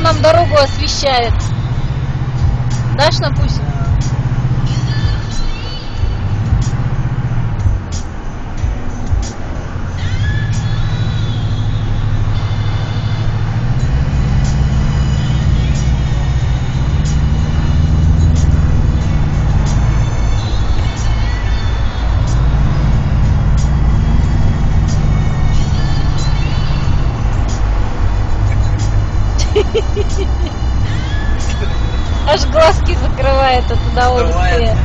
нам дорогу освещает. Дашь на пусть? Аж глазки закрывает от удовольствия.